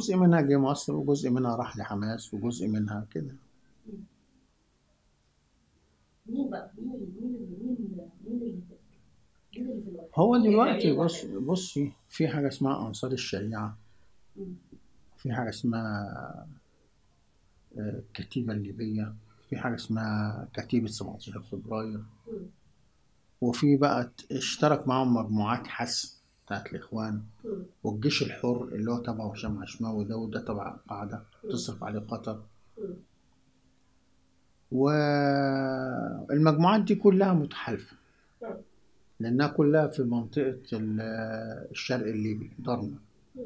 جزء منها جه مصر وجزء منها راح لحماس وجزء منها كده مين بقى مين مين مين هو دلوقتي بص بصي في حاجة اسمها أنصار الشريعة. في حاجة اسمها آه، الكتيبة الليبية في حاجة اسمها كتيبة 17 فبراير. وفي بقى اشترك معاهم مجموعات حسم بتاعت الإخوان. والجيش الحر اللي هو تبع هشام عشماوي ده وده تبع القاعدة تصرف عليه قطر. والمجموعات دي كلها متحالفة. لأنها كلها في منطقة ال- الشرق الليبي درنا مم.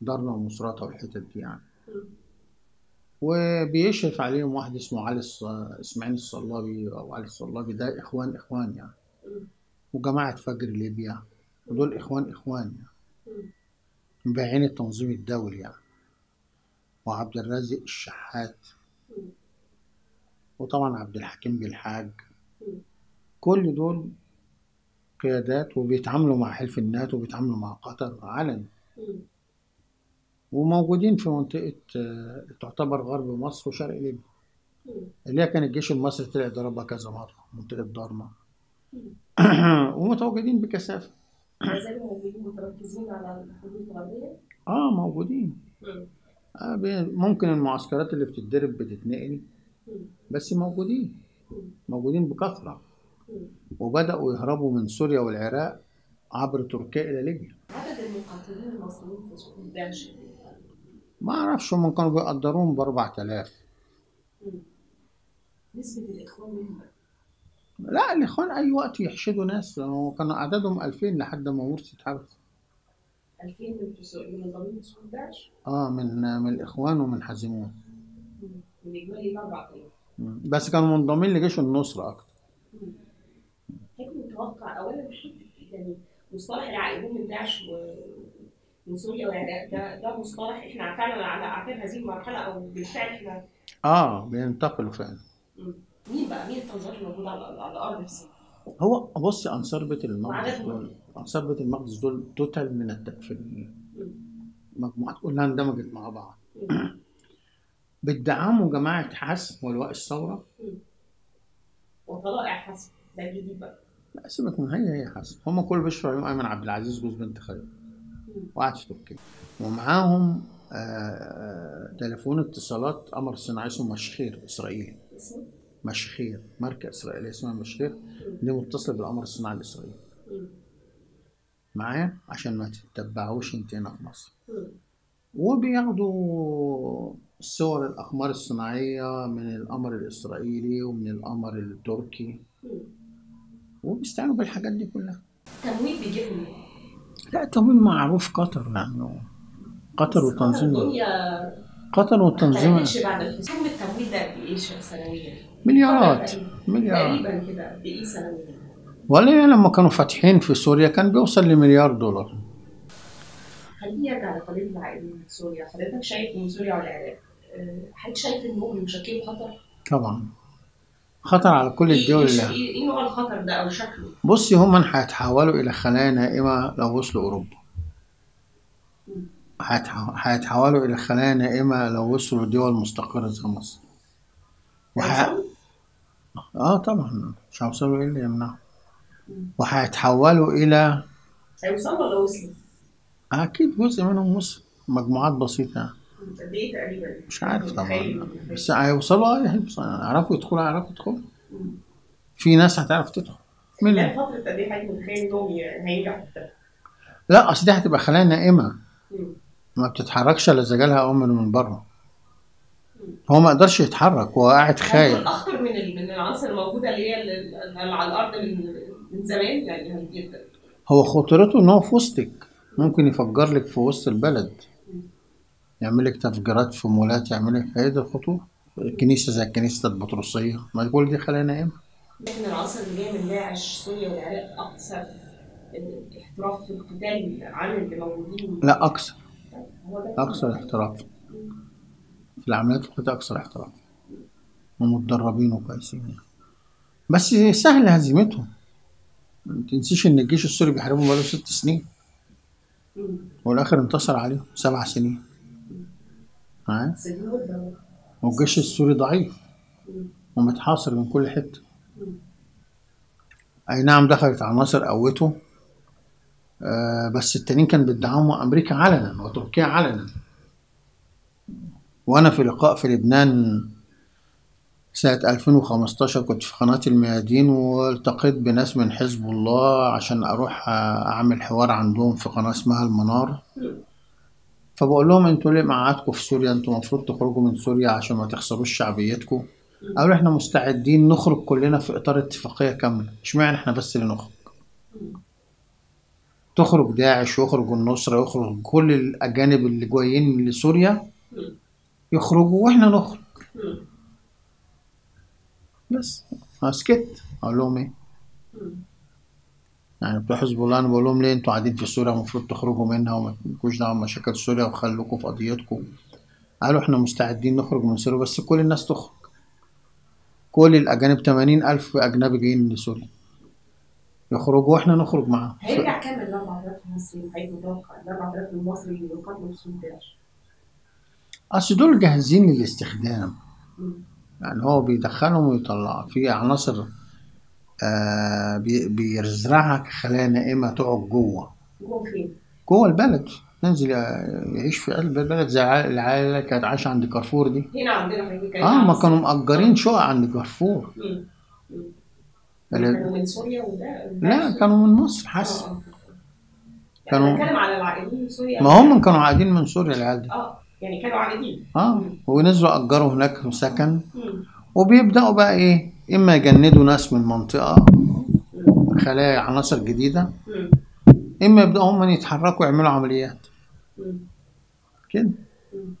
درنا ومصراتة والحتت دي يعني. وبيشرف عليهم واحد اسمه علي الص... إسماعيل الصلابي أو علي الصلابي ده إخوان إخوان يعني مم. وجماعة فجر ليبيا ودول إخوان إخوان يعني. مبيعين التنظيم الدولي يعني وعبد الرازق الشحات. وطبعا عبد الحكيم بالحاج. كل دول قيادات وبيتعاملوا مع حلف الناتو وبيتعاملوا مع قطر علني. وموجودين في منطقة آه، تعتبر غرب مصر وشرق ليبيا. اللي هي كان الجيش المصري طلع ضربها كذا مرة منطقة دارما. ومتواجدين بكثافة ما زالوا موجودين متركزين على الحدود الغربية آه موجودين. آه ممكن المعسكرات اللي بتتدرب بتتنقل. بس موجودين. موجودين بكثرة مم. وبدأوا يهربوا من سوريا والعراق عبر تركيا إلى ليبيا عدد المقاتلين المصريين في داعش ما أعرفش هم كانوا بيقدروهم ب 4000 مم. نسبة الإخوان منهم لا الإخوان أي وقت يحشدوا ناس هو كانوا عددهم 2000 لحد ما مرسي اتحبس 2000 من من تسوق داعش آه من من الإخوان ومن حزمون. من إجمالي ال 4000 مم. بس كانوا منضمين لجيش النصرة أكتر. حضرتك متوقع أولا حتة يعني مصطلح العائدون من داعش و من سوريا والعراق ده ده مصطلح إحنا فعلا على أعتاب هذه المرحلة أو بالفعل إحنا آه بينتقلوا فعلا. مين بقى؟ مين التنظيمات الموجوده على على الأرض في؟ هو بص أنصار بيت المقدس؟ دول أنصار بيت المقدس دول توتال من التكفيريين. مجموعات كلها اندمجت مع بعض. مم. بيدعموا جماعة حسم ولواء الثورة. وطلائع حسن. ده الجديد بقى. لا سيبك من هي هي حسم هم كل بيشروا عليهم أيمن عبد العزيز جوز بنت خالد. وقعد في تركيا. ومعاهم آه، آه، تليفون اتصالات قمر صناعي اسمه مشخير إسرائيلي. اسمه؟ مشخير ماركة إسرائيلية اسمها مشخير دي متصلة بالقمر الصناعي الإسرائيلي. معايا عشان ما تتبعوش انت هنا في مصر. وبياخدوا صور الأقمار الصناعية من القمر الإسرائيلي ومن القمر التركي مم. وبيستعينوا بالحاجات دي كلها تمويل بيجيب؟ لا التمويل معروف قطر يعني قطر وتنظيم الدنيا ما وتنظيم اختلفتش بعد الحساب حجم التمويل ده قد إيه سنويا؟ مليارات مليارات تقريبا كده قد إيه سنويا؟ ولا يعني لما كانوا فاتحين في سوريا كان بيوصل لمليار دولار خليني ارجع لقضيه العائدين من سوريا، حضرتك شايف من سوريا والعراق حضرتك شايف انهم بيشكلوا خطر؟ طبعا خطر على كل إيه الدول إيه- اللي إيه إيه نوع الخطر ده أو شكله؟ بصي هم هيتحولوا إلى خلايا نائمة لو وصلوا. هيتح- هيتحولوا إلى خلايا نائمة لو وصلوا دول مستقرة زي مصر وح... آه طبعا مش هيوصلوا إيه اللي يمنعهم. وهيتحولوا إلى هيوصلوا ولا وصلوا؟ أكيد جزء منهم وصل مجموعات بسيطة. مم. قد تقريبا؟ مش عارف طبعا بس هيوصلوا آه هيوصلوا. يعرفوا يدخلوا يعرفوا يدخلوا. في ناس هتعرف تدخل مين خلال فترة قد إيه متخيل إنهم هينجحوا؟ لا أصل دي هتبقى خلايا نائمة مم. ما بتتحركش إلا إذا جالها أمر من بره. هو ما يقدرش يتحرك هو قاعد خايف. اخطر من من العناصر الموجودة اللي هي ال- ال- على الأرض من من زمان يعني هل- هو خطورته إن هو في وسطك. ممكن يفجر لك في وسط البلد. يعمل لك تفجيرات في مولات يعمل لك هي دي الخطورة. كنيسه زي كنيسه البطرسية. ما كل دي خلايا نائمه من العناصر اللي جاية من داعش سوريا والعراق أكثر احتراف في القتال عن اللي موجودين لا أكثر. هو ده أكثر احتراف في العمليات القتاليه أكثر احتراف ومتدربين وكويسين. بس سهل هزيمتهم ما تنسيش إن الجيش السوري بيحاربهم بقاله ست سنين مم. والآخر انتصر عليهم سبع سنين مده والجيش السوري ضعيف. ومتحاصر من كل حتة. أي نعم دخلت عناصر قوته بس التانيين كان بيدعموا أمريكا علنا وتركيا علنا. وأنا في لقاء في لبنان سنة 2015 كنت في قناة الميادين والتقيت بناس من حزب الله عشان أروح آه، أعمل حوار عندهم في قناة اسمها المنار. فبقول لهم أنتوا ليه مقعدكم في سوريا؟ أنتوا المفروض تخرجوا من سوريا عشان ما تخسروش شعبيتكم. قالوا إحنا مستعدين نخرج كلنا في إطار اتفاقية كاملة. اشمعنى إحنا بس اللي نخرج؟ تخرج داعش ويخرج النصره ويخرج كل الأجانب اللي جايين لسوريا. يخرجوا وإحنا نخرج. بس فسكت أقول لهم مم. يعني بتوع حزب الله أنا بقول لهم ليه أنتوا قاعدين في سوريا المفروض تخرجوا منها وما تكونوش دعوة بمشاكل سوريا وخلوكوا في قضيتكم قالوا إحنا مستعدين نخرج من سوريا بس كل الناس تخرج كل الأجانب 80 ألف أجنبي جايين لسوريا يخرجوا وإحنا نخرج معاهم. هيرجع كام ال 4000 مصري حيث متوقع ال 4000 المصري اللي يقاتلوا في سوريا؟ أصل دول جاهزين للاستخدام. يعني هو بيدخلهم ويطلع في عناصر آه بي- بيزرعها كخلايا نائمة تقعد جوه. جوه فين؟ جوه البلد. ينزل يعيش في قلب البلد زي الع- العائلة اللي كانت عايشة عند كارفور دي. هنا عندنا في آه ما كانوا مأجرين شقق عند كارفور. مم. كانوا من سوريا وده لا كانوا من مصر آه، حسن آه. كانوا- يعني بتكلم على العائلين من سوريا ما هم كانوا قاعدين من سوريا العيال دي آه يعني كانوا عائدين آه ونزلوا أجروا هناك سكن مم. وبيبدأوا بقى إيه إما يجندوا ناس من منطقة مم. خلايا عناصر جديدة مم. إما يبدأوا هم يتحركوا يعملوا عمليات. كده مم.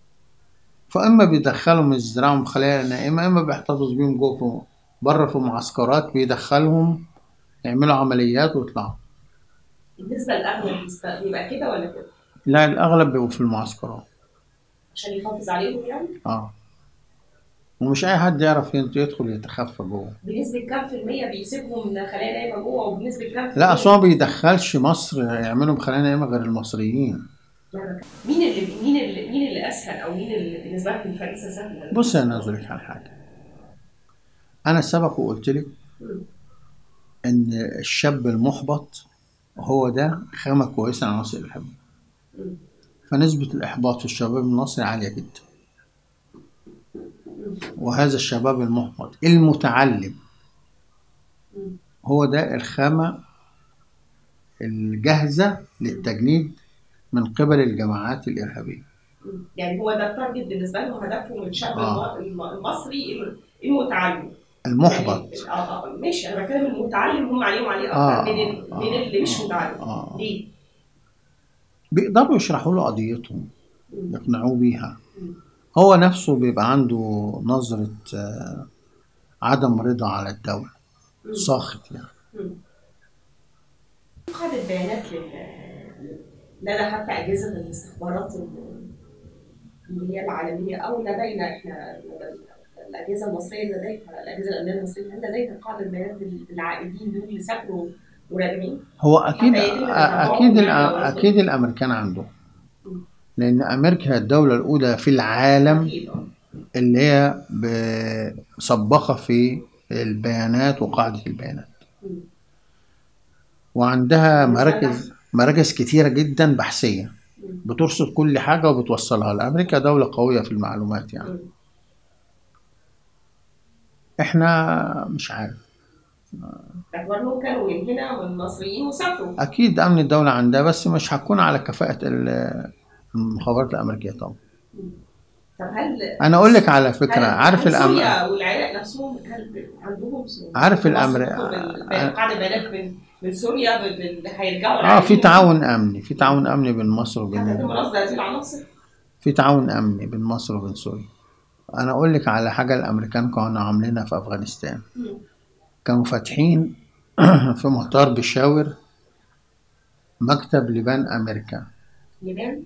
فإما بيدخلهم يزرعهم خلايا نائمة إما بيحتفظ بيهم جوه بره في معسكرات بيدخلهم يعملوا عمليات ويطلعوا. بالنسبة للأغلب بيست- بيبقى كده ولا كده؟ لا الأغلب بيبقوا في المعسكرات. عشان يحافظ عليهم يعني؟ آه. ومش أي حد يعرف يدخل يتخفى جوه. بنسبة كام في المية بيسيبهم خلايا نايمة جوه وبنسبة كام في لا أصل هو ما بيدخلش مصر يعملوا خلايا نائمة غير المصريين. مين اللي مين اللي مين اللي أسهل أو مين اللي بالنسبة لكم الفريسة سهلة؟ بص يا نازل على حاجة. أنا سبق وقلت لك. إن الشاب المحبط هو ده خامة كويسة لعناصر الإرهاب مم. فنسبة الإحباط في الشباب المصري عالية جدا. وهذا الشباب المحبط المتعلم. هو ده الخامة الجاهزة للتجنيد من قبل الجماعات الإرهابية. يعني هو ده التارجت بالنسبة لهم هدفهم الشاب آه. الم- المصري المتعلم المحبط يعني- آه آه ماشي أنا بتكلم المتعلم هم عليهم عليه أكتر آه، من آه، من اللي مش آه، متعلم آه. ليه؟ بيقدروا يشرحوا له قضيتهم. يقنعوه بيها. هو نفسه بيبقى عنده نظرة آه، عدم رضا على الدولة. ساخط يعني. قاعدة بيانات لل لدى حتى أجهزة الاستخبارات ال- اللي هي العالمية أو لدينا إحنا الأجهزة المصرية لديها الأجهزة الأمنية المصرية هل لديها قاعدة بيانات بالعائدين دول اللي سافروا وراجعين؟ هو الأ- يعني أكيد الأمريكان عندهم مم. لأن أمريكا هي الدولة الأولى في العالم آه. اللي هي مسبقة في البيانات وقاعدة البيانات. وعندها مراكز مراكز كتيرة جدا بحثية مم. بترصد كل حاجة وبتوصلها لأمريكا دولة قوية في المعلومات يعني مم. إحنا مش عارف إنهم كانوا من هنا من المصريين وسافروا أكيد أمن الدولة عندها بس مش هتكون على كفاءة ال- المخابرات الأمريكية طبعا. طب هل أنا أقول لك على فكرة هل- عارف الأم سوريا والعراق نفسهم هل عندهم عارف مصر الأمر- تطلب ال- قاعدة بيانات من من سوريا هيرجعوا آه في؟ تعاون أمني في تعاون أمني بين مصر وبين رصد هذه العناصر في تعاون أمني بين مصر وبين سوريا أنا أقول لك على حاجة الأمريكان كانوا عاملينها في أفغانستان مم. كانوا فاتحين في مطار بشاور مكتب لبان أمريكا اليابان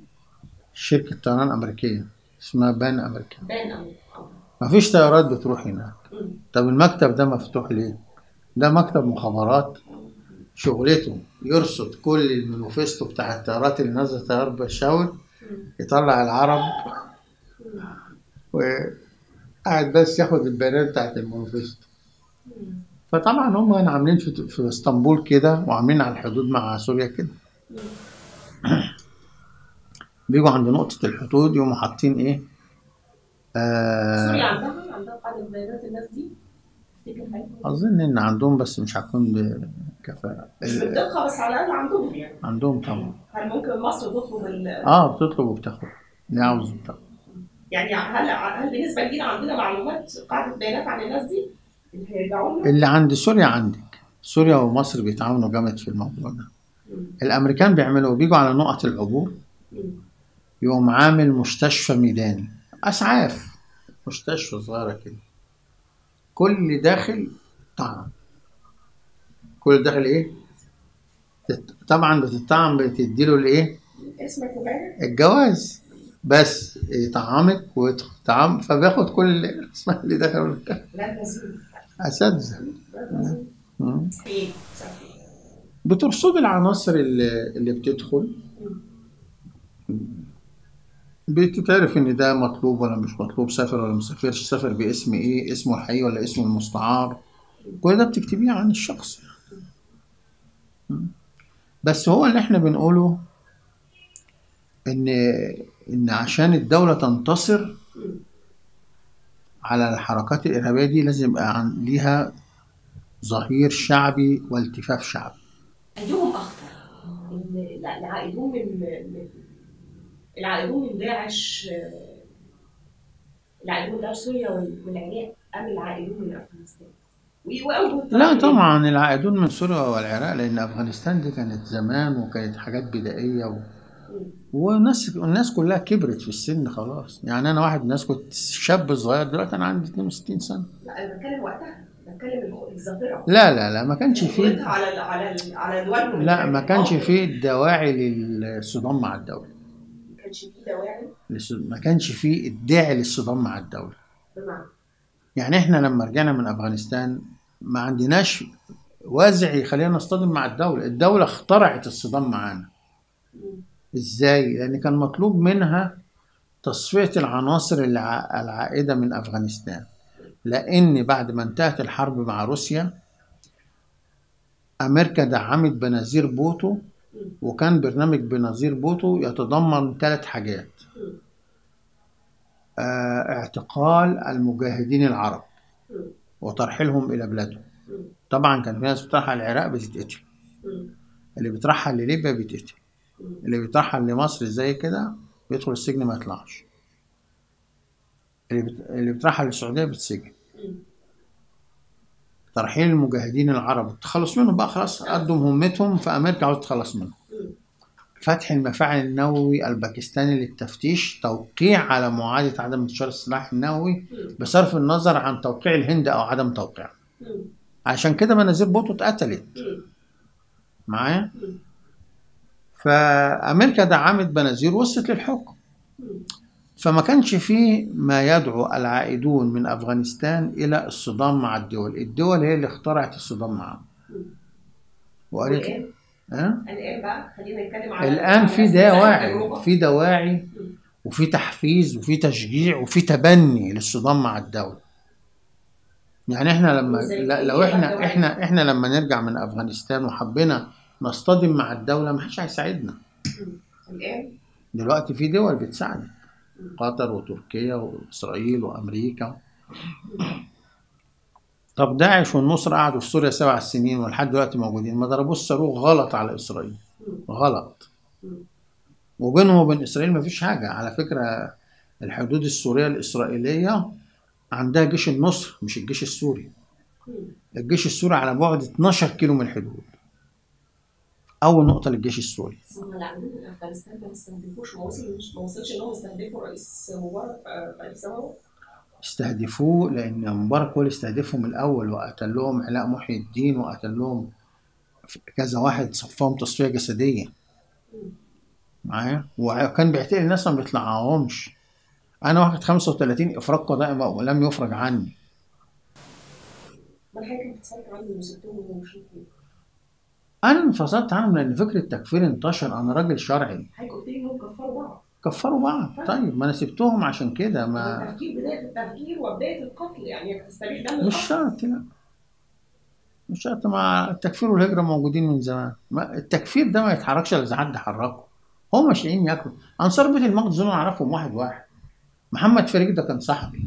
شركة طيران أمريكية اسمها بان أمريكا بان أو- مفيش طيارات بتروح هناك. طب المكتب ده مفتوح ليه؟ ده مكتب مخابرات شغلته يرصد كل المانيفستو بتاع الطيارات اللي نازلة طيار بشاور. يطلع العرب. وقاعد بس ياخد البيانات بتاعت المانيفستو فطبعا هم كانوا عاملين في, في إسطنبول كده وعاملين على الحدود مع سوريا كده. بيجوا عند نقطة الحدود يقوموا حاطين إيه؟ سوريا آه عندها عندها قاعدة بيانات الناس دي؟ أظن إن عندهم بس مش هتكون بكفاءة مش بالدقة بس على الأقل عندهم يعني. عندهم طبعا. هل ممكن مصر تطلب ال... آه بتطلب وبتاخد. عاوز بتاخد. يعني هل هل بالنسبة لينا عندنا معلومات قاعدة بيانات عن الناس دي؟ اللي هيرجعوا لنا؟ اللي عند سوريا عندك. سوريا ومصر بيتعاونوا جامد في الموضوع ده. الأمريكان بيعملوا بيجوا على نقط العبور. يقوم عامل مستشفى ميداني. أسعاف. مستشفى صغيرة كده. كل داخل طعم. كل داخل إيه؟ طبعا بتطعم بتديله الإيه؟ اسمك الجواز. بس يطعمك ويطعم فبياخد كل اسمها اللي دخل لا تزيد أساتذة. بترصد العناصر اللي, اللي بتدخل؟ بتتعرف إن ده مطلوب ولا مش مطلوب سافر ولا مسافرش سافر باسم إيه؟ اسمه الحقيقي ولا اسمه المستعار؟ كل ده بتكتبيه عن الشخص. بس هو اللي إحنا بنقوله إن إن عشان الدولة تنتصر على الحركات الإرهابية دي لازم يبقى ليها ظهير شعبي والتفاف شعبي؟ ال- لا، العائدون من العائدون من داعش العائدون من داعش سوريا وال- والعراق أم العائدون من وأوجه لا. طبعا العائدون من سوريا والعراق لأن أفغانستان دي كانت زمان وكانت حاجات بدائية و... والناس الناس كلها كبرت في السن خلاص. يعني أنا واحد من الناس كنت شاب صغير دلوقتي أنا عندي 62 سنة. لا أنا بتكلم وقتها. بتكلم لا لا لا ما كانش فيه. على ال- على ال- على لا ما كانش آه، فيه دواعي للصدام مع الدولة. ما كانش فيه دواعي؟ ما كانش فيه الداعي للصدام مع الدولة. بمعنى؟ يعني إحنا لما رجعنا من أفغانستان ما عندناش وازع يخلينا نصطدم مع الدولة. الدولة اخترعت الصدام معانا. إزاي لأن كان مطلوب منها تصفية العناصر الع- العائدة من أفغانستان لأن بعد ما انتهت الحرب مع روسيا أمريكا دعمت بنازير بوتو. وكان برنامج بنظير بوتو يتضمن ثلاث حاجات. آه، اعتقال المجاهدين العرب. وترحيلهم إلى بلادهم. طبعا كان في ناس بترحل العراق بتتقتل. اللي بيترحل لليبيا بيتقتل. اللي بيترحل لمصر زي كده بيدخل السجن ما يطلعش اللي, بت... اللي بيترحل للسعودية بيتسجن. ترحيل المجاهدين العرب التخلص منهم بقى خلاص أدوا مهمتهم فأمريكا عاوز تتخلص منهم. فتح المفاعل النووي الباكستاني للتفتيش توقيع على معاهدة عدم انتشار السلاح النووي. بصرف النظر عن توقيع الهند أو عدم توقيعه. عشان كده بنازير بوتو اتقتلت. معايا مم. فأمريكا دعمت بنازير وصلت للحكم. فما كانش فيه ما يدعو العائدون من أفغانستان إلى الصدام مع الدول الدول هي اللي اخترعت الصدام معاهم. وقالت أه؟ الآن بقى خلينا نتكلم على على في دواعي. في دواعي. وفي تحفيز وفي تشجيع وفي تبني للصدام مع الدولة يعني إحنا لما لو إحنا؟ إحنا إحنا لما نرجع من أفغانستان وحبينا نصطدم مع الدولة ما حدش هيساعدنا. دلوقتي في دول بتساعدك. قطر وتركيا وإسرائيل وأمريكا. طب داعش والنصر قعدوا في سوريا سبع سنين ولحد دلوقتي موجودين. ما ضربوش صاروخ غلط على إسرائيل. غلط. وبينهم وبين إسرائيل ما فيش حاجة. على فكرة الحدود السورية الإسرائيلية عندها جيش النصر مش الجيش السوري. الجيش السوري على بعد 12 كيلو من الحدود. أول نقطة للجيش السوري. هم العائدين من أفغانستان ما استهدفوش ما وصلش ما وصلش إنهم يستهدفوا رئيس مبارك مبارك استهدفوه لأن مبارك هو اللي استهدفهم الأول وقتل لهم علاء محي الدين وقتل لهم كذا واحد صفاهم تصفية جسدية. معايا؟ وكان بيعتقل الناس ما بيطلعهمش. أنا واخد 35 افراج قضائي ولم يفرج عني. ما الحاجة كانت بتسيطر عنهم وسبتهم ومشيت أنا انفصلت عنهم لأن فكرة التكفير انتشر أنا راجل شرعي. حضرتك قلت لي كفروا بعض. كفروا بعض. طيب. ما أنا سبتهم عشان كده ما التفكير بداية التفكير وبداية القتل يعني تستبيح دم مش. شرط لا. مش شرط مع التكفير والهجرة موجودين من زمان. ما التكفير ده ما يتحركش إلا إذا حد حركه. هم مش لاقيين ياكلوا. أنصار بيت المقدس دول أعرفهم واحد واحد. محمد فريق ده كان صاحبي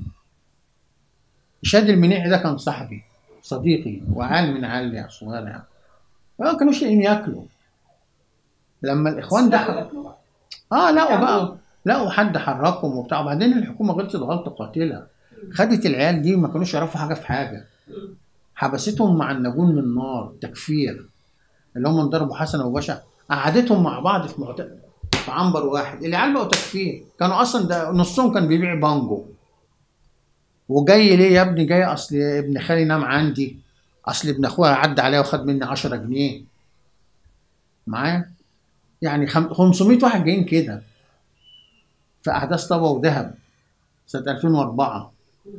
شاد المنيعي ده كان صاحبي صديقي وعال من عالي يا صغير يعني ما كانوش لاقيين ياكلوا. لما الإخوان لا، دخلوا. آه لقوا يعني- بقى لقوا حد حركهم وبتاع. وبعدين الحكومة غلطت غلطه قاتلة. خدت العيال دي ما كانوش يعرفوا حاجة في حاجة. حبستهم مع النجون من النار تكفير. اللي هم ضربوا حسن أبو باشا قعدتهم مع بعض في معت... في عنبر واحد. العيال بقوا تكفير. كانوا أصلا ده نصهم كان بيبيع بانجو. وجاي ليه يا ابني؟ جاي أصل ابن خالي نام عندي. أصل ابن اخويا عدى عليا وخد مني 10 جنيه. معايا؟ يعني خم... 500 واحد جايين كده. في أحداث طبا ودهب سنة 2004 مم.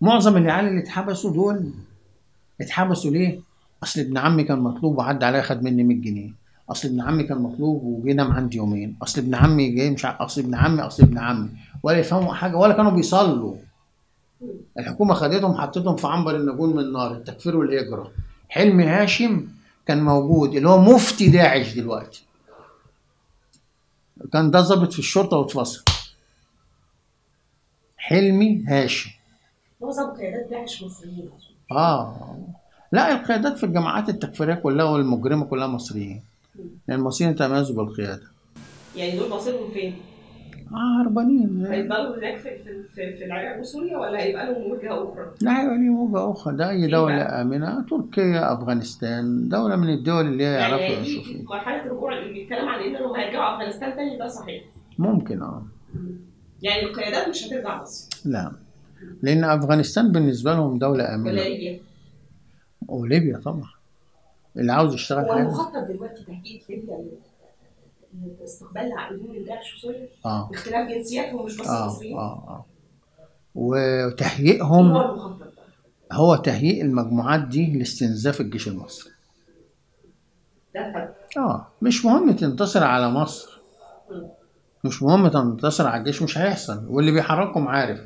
معظم العيال اللي اتحبسوا دول اتحبسوا ليه؟ أصل ابن عمي كان مطلوب وعدى عليا خد مني 100 جنيه. أصل ابن عمي كان مطلوب وجه نام عندي يومين. أصل ابن عمي جاي مش أصل ابن عمي أصل ابن عمي. ولا يفهموا حاجة ولا كانوا بيصلوا. الحكومة خدتهم حطتهم في عنبر النجون من النار التكفير والهجرة. حلمي هاشم كان موجود اللي هو مفتي داعش دلوقتي. كان ده ضابط في الشرطة واتفصل. حلمي هاشم. معظم قيادات داعش مصريين آه. لا القيادات في الجماعات التكفيرية كلها والمجرمة كلها مصريين. يعني المصريين تميزوا بالقيادة. يعني دول مصيرهم فين؟ آه هربانين. هيفضلوا هناك في في في, في العراق وسوريا ولا هيبقى لهم وجهة أخرى؟ لا هيبقى ليه موجة أخرى. ده أي إيه بقى؟ آمنة تركيا أفغانستان دولة من الدول اللي هي يعرفوا يعني يعيشوا دي فيها مرحلة الرجوع اللي بيتكلم عن انهم هيرجعوا أفغانستان تاني ده صحيح؟ ممكن آه. يعني القيادات مش هترجع مصر؟ لا. لأن أفغانستان بالنسبة لهم دولة ولا آمنة ليبيا وليبيا طبعا. اللي عاوز يشتغل هو المخطط دلوقتي تهديد ليبيا ل- لاستقبال لاعبين من داعش وسوريا آه. باختلاف جنسياتهم مش بس آه المصريين. آه آه. إيه وتهيئهم هو المخطط ده هو تهيئ المجموعات دي لاستنزاف الجيش المصري. ده آه مش مهم تنتصر على مصر. مش مهم تنتصر على الجيش مش هيحصل. واللي بيحركهم عارف.